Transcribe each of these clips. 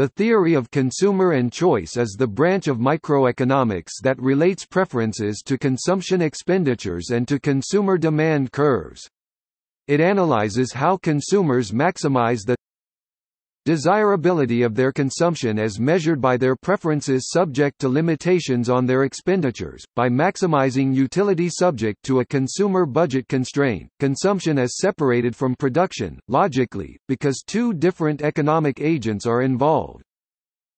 The theory of consumer and choice is the branch of microeconomics that relates preferences to consumption expenditures and to consumer demand curves. It analyzes how consumers maximize the desirability of their consumption as measured by their preferences subject to limitations on their expenditures, by maximizing utility subject to a consumer budget constraint, consumption as separated from production, logically, because two different economic agents are involved.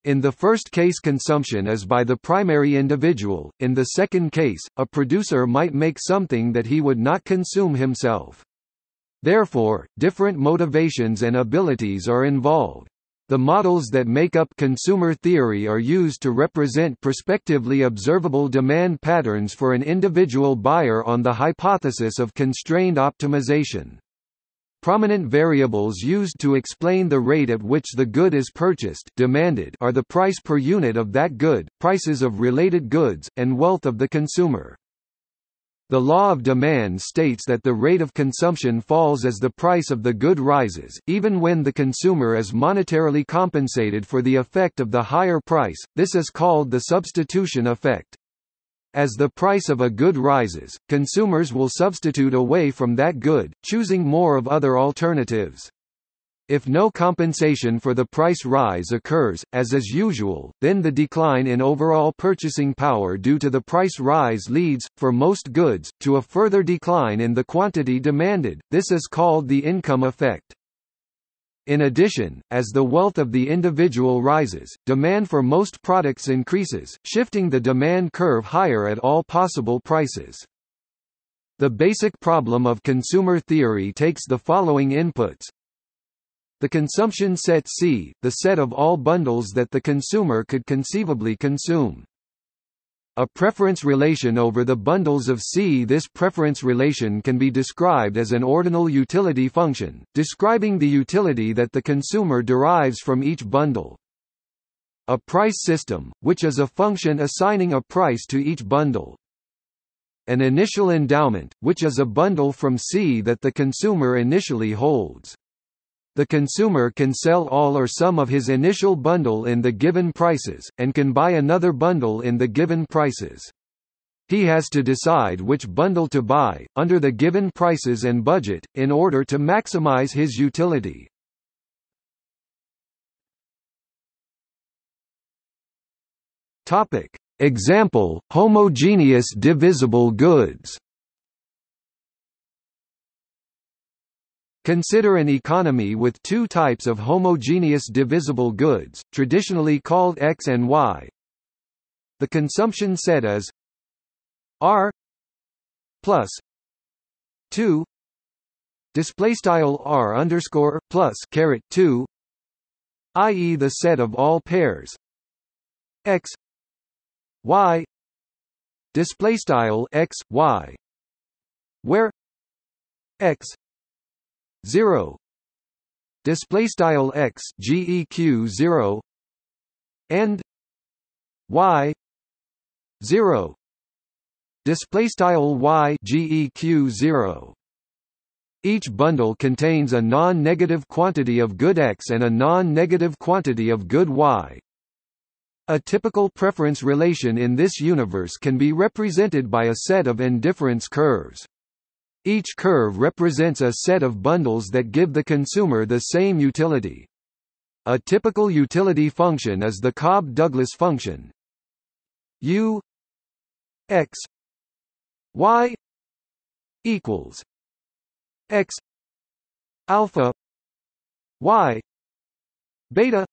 In the first case consumption is by the primary individual, in the second case, a producer might make something that he would not consume himself. Therefore, different motivations and abilities are involved. The models that make up consumer theory are used to represent prospectively observable demand patterns for an individual buyer on the hypothesis of constrained optimization. Prominent variables used to explain the rate at which the good is purchased demanded are the price per unit of that good, prices of related goods, and wealth of the consumer. The law of demand states that the rate of consumption falls as the price of the good rises, even when the consumer is monetarily compensated for the effect of the higher price, this is called the substitution effect. As the price of a good rises, consumers will substitute away from that good, choosing more of other alternatives. If no compensation for the price rise occurs, as is usual, then the decline in overall purchasing power due to the price rise leads, for most goods, to a further decline in the quantity demanded. This is called the income effect. In addition, as the wealth of the individual rises, demand for most products increases, shifting the demand curve higher at all possible prices. The basic problem of consumer theory takes the following inputs the consumption set C, the set of all bundles that the consumer could conceivably consume. A preference relation over the bundles of C. This preference relation can be described as an ordinal utility function, describing the utility that the consumer derives from each bundle. A price system, which is a function assigning a price to each bundle. An initial endowment, which is a bundle from C that the consumer initially holds. The consumer can sell all or some of his initial bundle in the given prices, and can buy another bundle in the given prices. He has to decide which bundle to buy, under the given prices and budget, in order to maximize his utility. Example, homogeneous divisible goods Consider an economy with two types of homogeneous divisible goods, traditionally called X and Y. The consumption set is R plus two display style R underscore plus caret two i.e. the set of all pairs X Y display style X Y where X 0 display style x geq 0 and y 0 display style y geq 0 each bundle contains a non-negative quantity of good x and a non-negative quantity of good y. A typical preference relation in this universe can be represented by a set of indifference curves. Each curve represents a set of bundles that give the consumer the same utility. A typical utility function is the Cobb-Douglas function. U x y equals x alpha y beta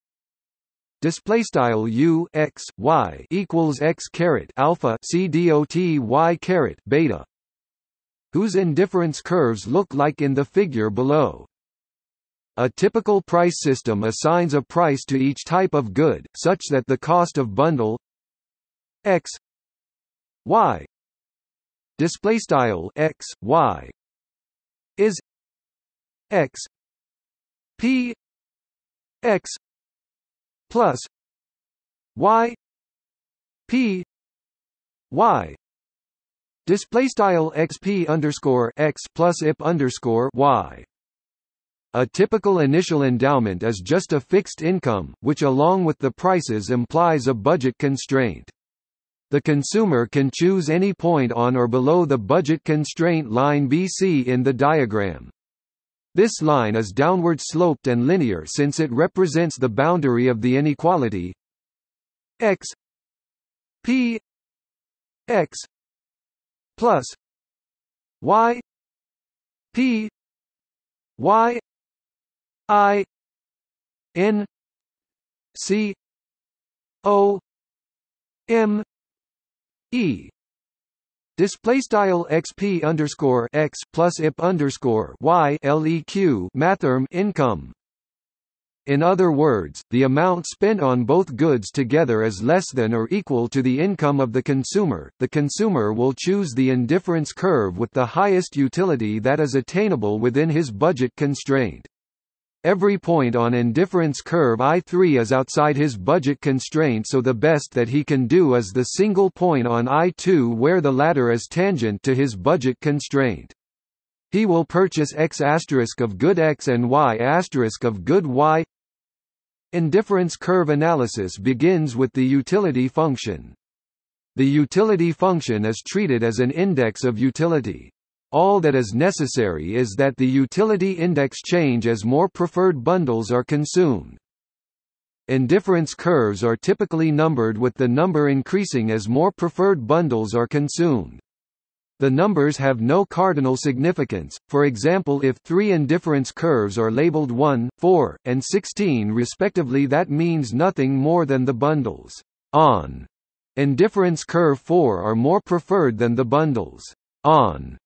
display style u x y equals x caret alpha c dot y caret beta whose indifference curves look like in the figure below. A typical price system assigns a price to each type of good, such that the cost of bundle x y display style x y is x p x plus y p y Display style xp underscore x plus ip underscore y. A typical initial endowment is just a fixed income, which along with the prices implies a budget constraint. The consumer can choose any point on or below the budget constraint line BC in the diagram. This line is downward sloped and linear since it represents the boundary of the inequality x p x plus y p y I N C O M E Display style xp underscore x plus ip underscore y leq mathrm income. In other words, the amount spent on both goods together is less than or equal to the income of the consumer. The consumer will choose the indifference curve with the highest utility that is attainable within his budget constraint. Every point on indifference curve I3 is outside his budget constraint so the best that he can do is the single point on I2 where the latter is tangent to his budget constraint. He will purchase X of good X and Y of good Y. Indifference curve analysis begins with the utility function. The utility function is treated as an index of utility. All that is necessary is that the utility index change as more preferred bundles are consumed. Indifference curves are typically numbered with the number increasing as more preferred bundles are consumed. The numbers have no cardinal significance, for example if three indifference curves are labeled 1, 4, and 16 respectively that means nothing more than the bundles. On. Indifference curve 4 are more preferred than the bundles. On.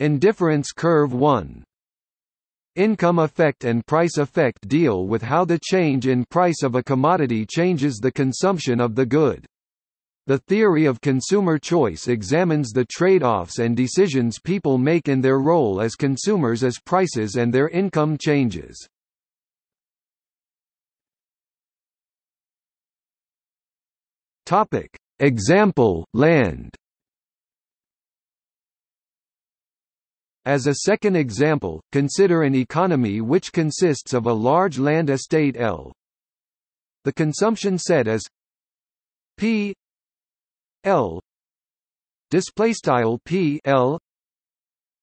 Indifference curve 1 Income effect and price effect deal with how the change in price of a commodity changes the consumption of the good. The theory of consumer choice examines the trade-offs and decisions people make in their role as consumers as prices and their income changes. Topic: Example: Land As a second example, consider an economy which consists of a large land estate L. The consumption set as P L display style P L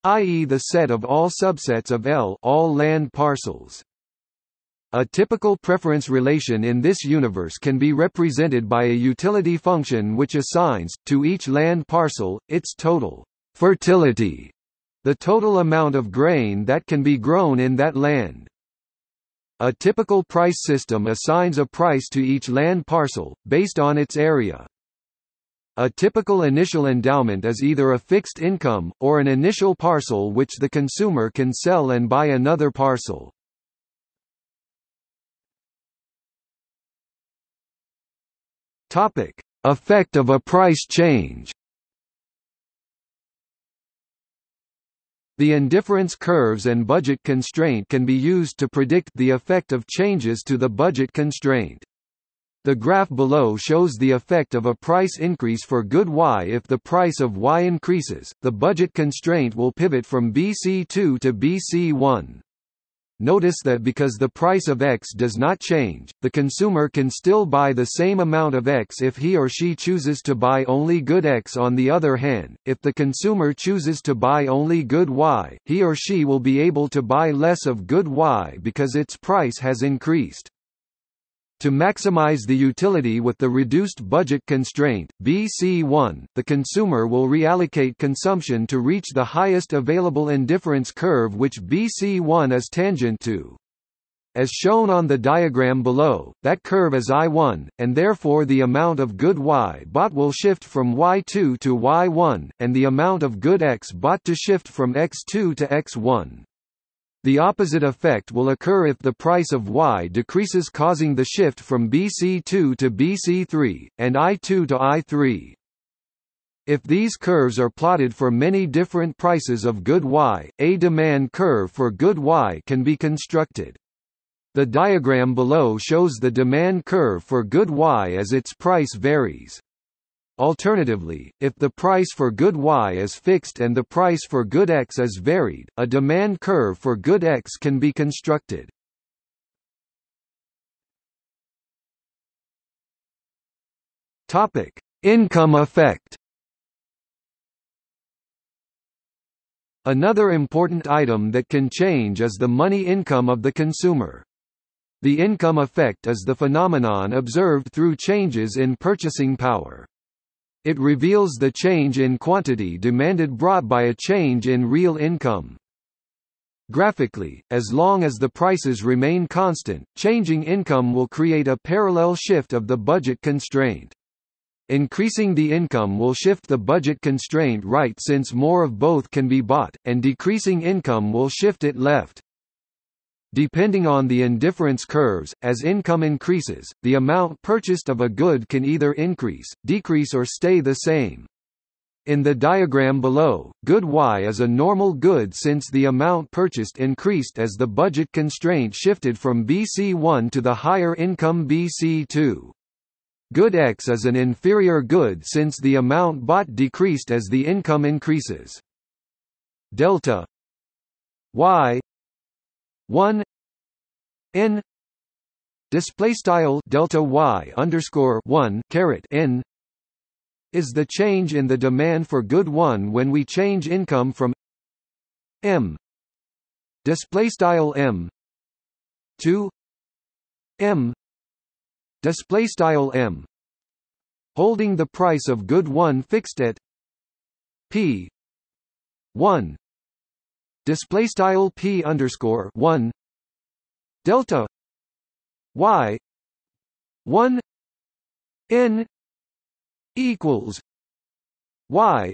i.e. the set of all subsets of L all land parcels. A typical preference relation in this universe can be represented by a utility function which assigns, to each land parcel, its total fertility the total amount of grain that can be grown in that land. A typical price system assigns a price to each land parcel, based on its area. A typical initial endowment is either a fixed income, or an initial parcel which the consumer can sell and buy another parcel. Topic. Effect of a price change The indifference curves and budget constraint can be used to predict the effect of changes to the budget constraint. The graph below shows the effect of a price increase for good Y if the price of Y increases, the budget constraint will pivot from BC2 to BC1. Notice that because the price of X does not change, the consumer can still buy the same amount of X if he or she chooses to buy only good X on the other hand, if the consumer chooses to buy only good Y, he or she will be able to buy less of good Y because its price has increased. To maximize the utility with the reduced budget constraint, BC1, the consumer will reallocate consumption to reach the highest available indifference curve which BC1 is tangent to. As shown on the diagram below, that curve is I1, and therefore the amount of good Y bought will shift from Y2 to Y1, and the amount of good X bought to shift from X2 to X1. The opposite effect will occur if the price of Y decreases causing the shift from BC2 to BC3, and I2 to I3. If these curves are plotted for many different prices of good Y, a demand curve for good Y can be constructed. The diagram below shows the demand curve for good Y as its price varies. Alternatively, if the price for good Y is fixed and the price for good X is varied, a demand curve for good X can be constructed. Topic: Income effect. Another important item that can change is the money income of the consumer. The income effect is the phenomenon observed through changes in purchasing power. It reveals the change in quantity demanded brought by a change in real income. Graphically, as long as the prices remain constant, changing income will create a parallel shift of the budget constraint. Increasing the income will shift the budget constraint right since more of both can be bought, and decreasing income will shift it left. Depending on the indifference curves, as income increases, the amount purchased of a good can either increase, decrease or stay the same. In the diagram below, good Y is a normal good since the amount purchased increased as the budget constraint shifted from BC1 to the higher income BC2. Good X is an inferior good since the amount bought decreased as the income increases. Delta Y 1 N display style delta Y underscore 1 caret N is the change in the demand for good 1 when we change income from M display style M to M display style m holding the price of good 1 fixed at p 1 display style p underscore 1 delta y 1 n equals y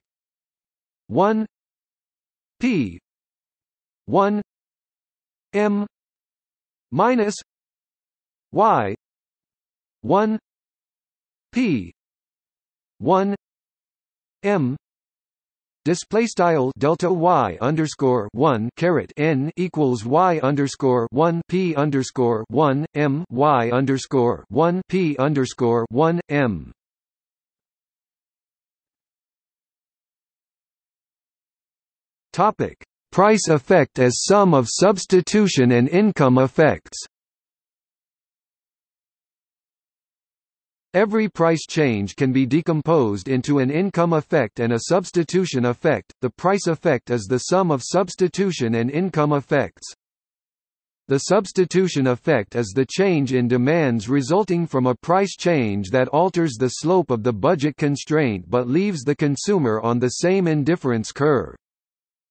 1 p 1 m minus y 1 p 1 m Display style delta y underscore one caret n equals y underscore one p underscore one m y underscore one p underscore one m. Topic: Price effect as sum of substitution and income effects. Every price change can be decomposed into an income effect and a substitution effect. The price effect is the sum of substitution and income effects. The substitution effect is the change in demands resulting from a price change that alters the slope of the budget constraint but leaves the consumer on the same indifference curve.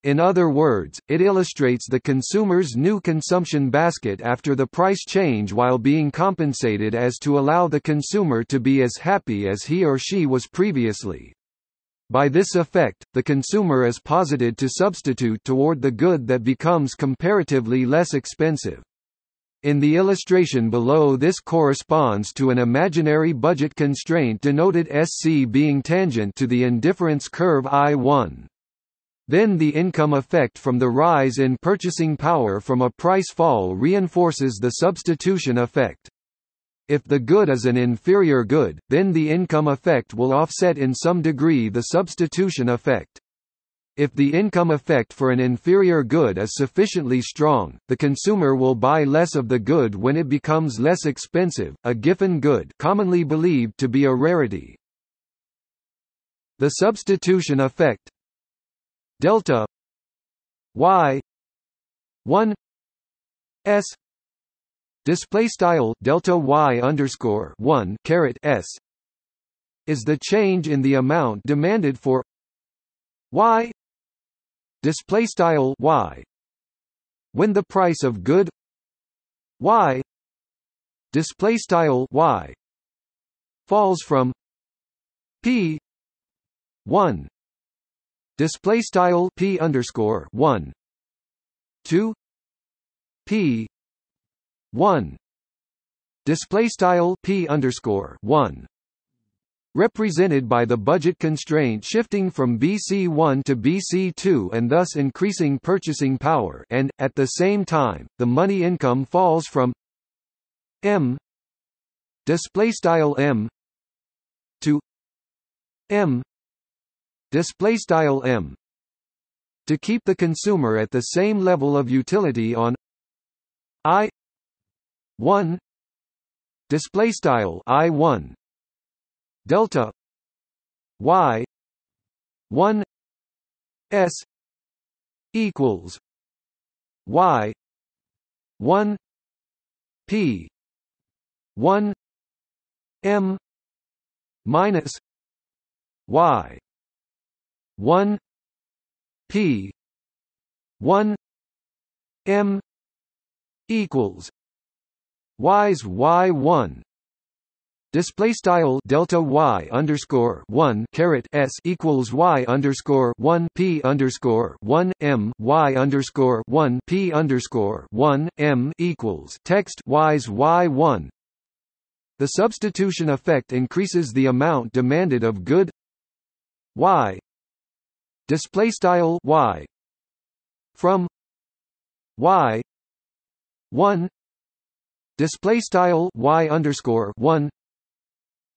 In other words, it illustrates the consumer's new consumption basket after the price change while being compensated as to allow the consumer to be as happy as he or she was previously. By this effect, the consumer is posited to substitute toward the good that becomes comparatively less expensive. In the illustration below this corresponds to an imaginary budget constraint denoted SC being tangent to the indifference curve I1. Then the income effect from the rise in purchasing power from a price fall reinforces the substitution effect. If the good is an inferior good, then the income effect will offset in some degree the substitution effect. If the income effect for an inferior good is sufficiently strong, the consumer will buy less of the good when it becomes less expensive, a Giffen good commonly believed to be a rarity. The substitution effect delta y 1 s display style delta y underscore 1 caret s is the change in the amount demanded for y display style y when the price of good y display style y falls from p 1 display style p underscore one. Two. P one. Display style p underscore one. Represented by the budget constraint shifting from BC1 to BC2 and thus increasing purchasing power and, at the same time, the money income falls from M m to m display style m. To keep the consumer at the same level of utility on i 1 display style i 1 delta y 1 s equals y 1 p 1 m minus y 1 p 1 m equals y's y1 display style delta y underscore one caret s equals y underscore one p underscore one m y underscore one p underscore one m equals text y's y one. The substitution effect increases the amount demanded of good y display style y. From y. one. Display style y underscore one.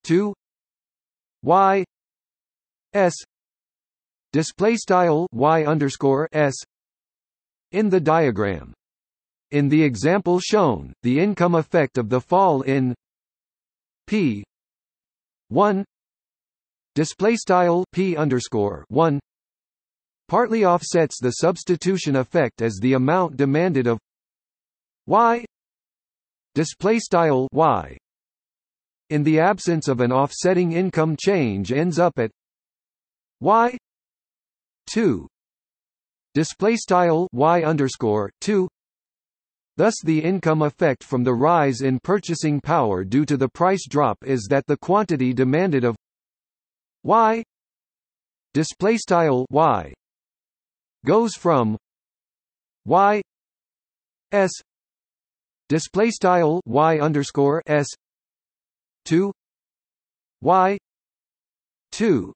2 y. S. Display style y underscore s. In the diagram. In the example shown, the income effect of the fall in p. 1 display style p underscore 1 partly offsets the substitution effect as the amount demanded of y display style y. In the absence of an offsetting income change ends up at y 2 display style y underscore 2 Thus the income effect from the rise in purchasing power due to the price drop is that the quantity demanded of y display style y goes from y s display style y underscore s 2 y 2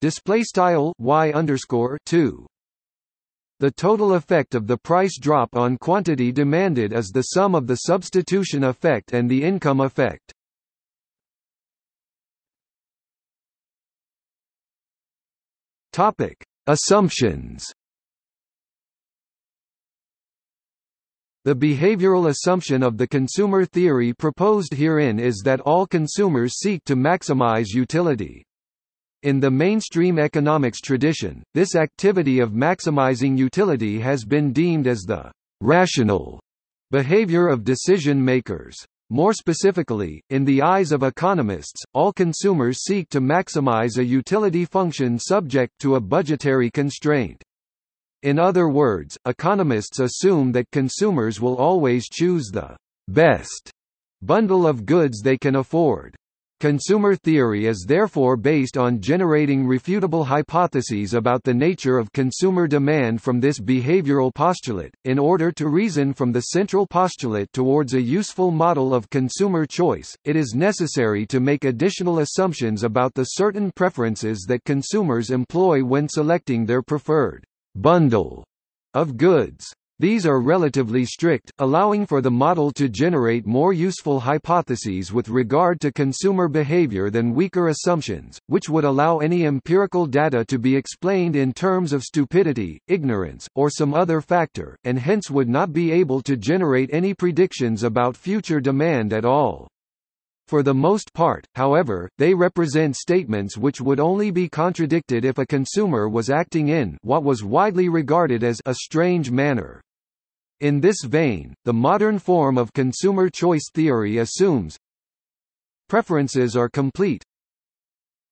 display style y underscore 2 the total effect of the price drop on quantity demanded is the sum of the substitution effect and the income effect. Topic: Assumptions. The behavioral assumption of the consumer theory proposed herein is that all consumers seek to maximize utility. In the mainstream economics tradition, this activity of maximizing utility has been deemed as the rational behavior of decision makers. More specifically, in the eyes of economists, all consumers seek to maximize a utility function subject to a budgetary constraint. In other words, economists assume that consumers will always choose the best bundle of goods they can afford. Consumer theory is therefore based on generating refutable hypotheses about the nature of consumer demand from this behavioral postulate, in order to reason from the central postulate towards a useful model of consumer choice, it is necessary to make additional assumptions about the certain preferences that consumers employ when selecting their preferred bundle of goods. These are relatively strict, allowing for the model to generate more useful hypotheses with regard to consumer behavior than weaker assumptions, which would allow any empirical data to be explained in terms of stupidity, ignorance, or some other factor, and hence would not be able to generate any predictions about future demand at all. For the most part, however, they represent statements which would only be contradicted if a consumer was acting in what was widely regarded as a strange manner. In this vein, the modern form of consumer choice theory assumes preferences are complete.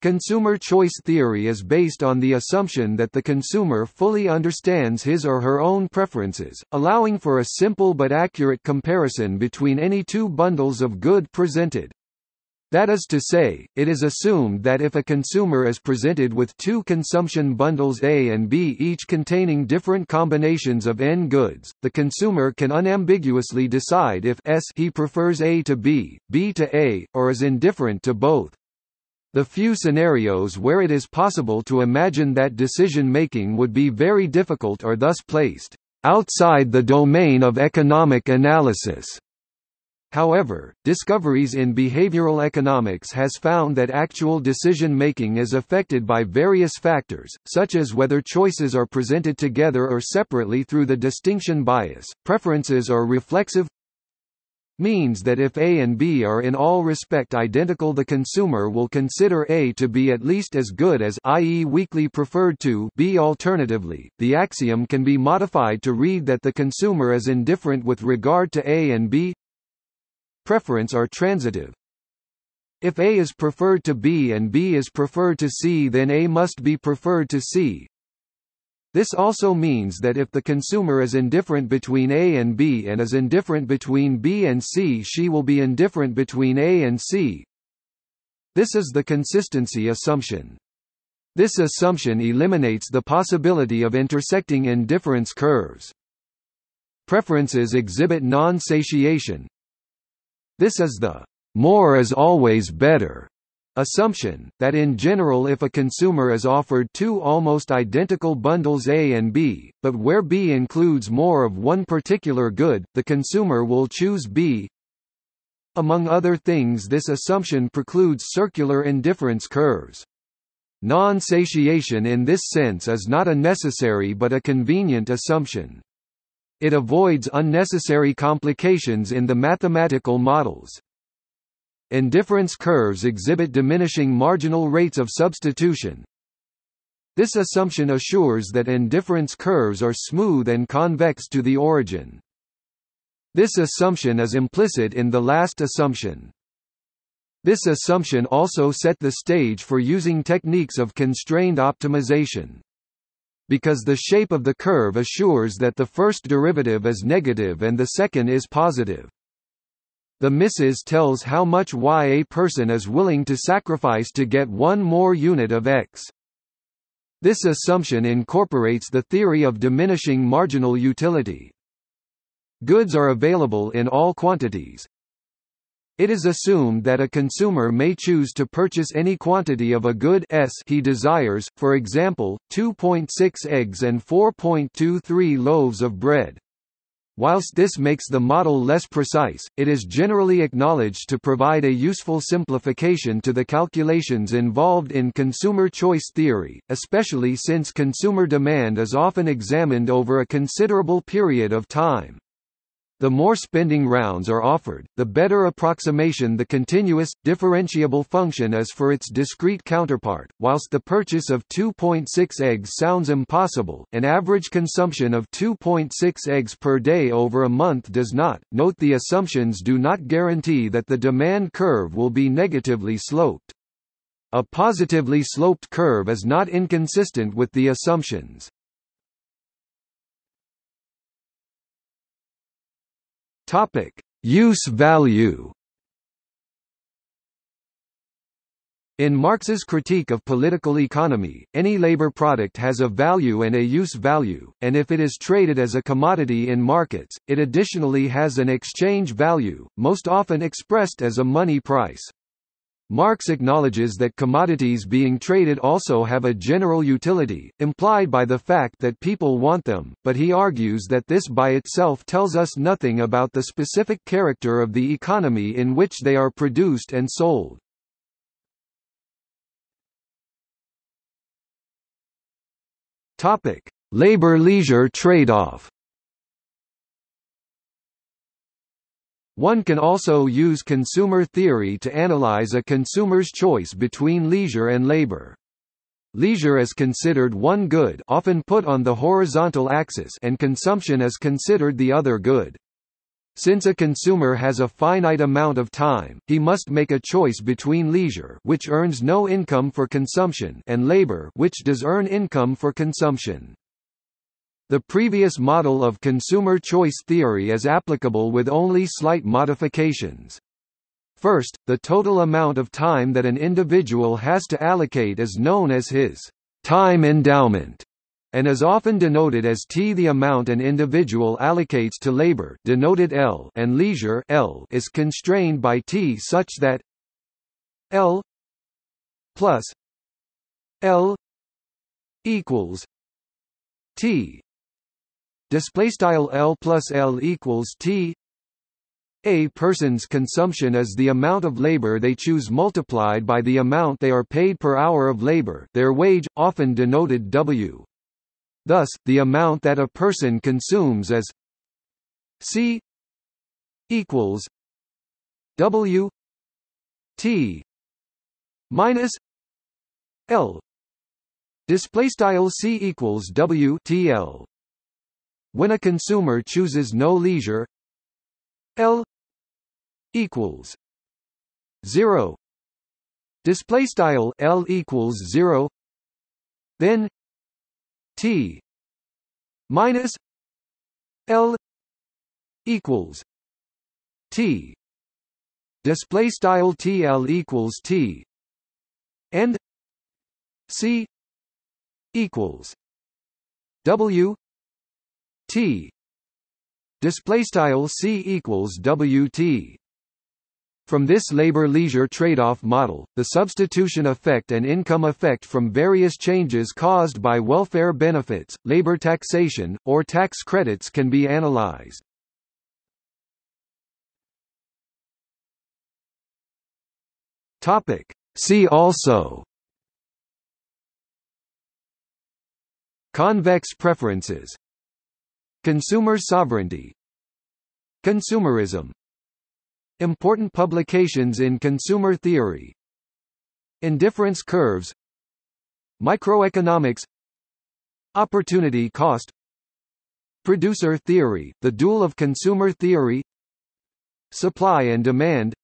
Consumer choice theory is based on the assumption that the consumer fully understands his or her own preferences, allowing for a simple but accurate comparison between any two bundles of good presented. That is to say, it is assumed that if a consumer is presented with two consumption bundles A and B each containing different combinations of N goods, the consumer can unambiguously decide if S he prefers A to B, B to A, or is indifferent to both. The few scenarios where it is possible to imagine that decision-making would be very difficult are thus placed outside the domain of economic analysis. However, discoveries in behavioral economics has found that actual decision-making is affected by various factors, such as whether choices are presented together or separately through the distinction bias, preferences or reflexive means that if A and B are in all respect identical the consumer will consider A to be at least as good as i.e. weakly preferred to B alternatively, the axiom can be modified to read that the consumer is indifferent with regard to A and B preference are transitive. If A is preferred to B and B is preferred to C then A must be preferred to C. This also means that if the consumer is indifferent between A and B and is indifferent between B and C she will be indifferent between A and C. This is the consistency assumption. This assumption eliminates the possibility of intersecting indifference curves. Preferences exhibit non-satiation, this is the more is always better assumption, that in general if a consumer is offered two almost identical bundles A and B, but where B includes more of one particular good, the consumer will choose B. Among other things this assumption precludes circular indifference curves. Non-satiation in this sense is not a necessary but a convenient assumption. It avoids unnecessary complications in the mathematical models. Indifference curves exhibit diminishing marginal rates of substitution. This assumption assures that indifference curves are smooth and convex to the origin. This assumption is implicit in the last assumption. This assumption also set the stage for using techniques of constrained optimization because the shape of the curve assures that the first derivative is negative and the second is positive. The misses tells how much y a person is willing to sacrifice to get one more unit of x. This assumption incorporates the theory of diminishing marginal utility. Goods are available in all quantities, it is assumed that a consumer may choose to purchase any quantity of a good S he desires, for example, 2.6 eggs and 4.23 loaves of bread. Whilst this makes the model less precise, it is generally acknowledged to provide a useful simplification to the calculations involved in consumer choice theory, especially since consumer demand is often examined over a considerable period of time. The more spending rounds are offered, the better approximation the continuous, differentiable function is for its discrete counterpart. Whilst the purchase of 2.6 eggs sounds impossible, an average consumption of 2.6 eggs per day over a month does not. Note the assumptions do not guarantee that the demand curve will be negatively sloped. A positively sloped curve is not inconsistent with the assumptions. Topic: Use value. In Marx's critique of political economy, any labor product has a value and a use value, and if it is traded as a commodity in markets, it additionally has an exchange value, most often expressed as a money price. Marx acknowledges that commodities being traded also have a general utility, implied by the fact that people want them, but he argues that this by itself tells us nothing about the specific character of the economy in which they are produced and sold. Labor-leisure trade-off One can also use consumer theory to analyze a consumer's choice between leisure and labor. Leisure is considered one good often put on the horizontal axis and consumption is considered the other good. Since a consumer has a finite amount of time, he must make a choice between leisure which earns no income for consumption and labor which does earn income for consumption. The previous model of consumer choice theory is applicable with only slight modifications. First, the total amount of time that an individual has to allocate is known as his time endowment and is often denoted as T. The amount an individual allocates to labor denoted L and leisure L is constrained by T such that L plus L equals T display style L plus L equals T. A person's consumption is the amount of labor they choose multiplied by the amount they are paid per hour of labor their wage, often denoted W. Thus, the amount that a person consumes is C equals W T minus L. Display style C equals W T L when a consumer chooses no leisure L equals 0 display style L equals 0 then T minus L equals T. Display style TL equals T. And C equals W T display style C equals WT from this labor-leisure trade-off model, the substitution effect and income effect from various changes caused by welfare benefits, labor taxation, or tax credits can be analyzed. Topic. See also Convex preferences Consumer sovereignty. Consumerism. Important publications in consumer theory. Indifference curves. Microeconomics. Opportunity cost. Producer theory, the dual of consumer theory. Supply and demand.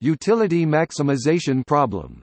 Utility maximization problem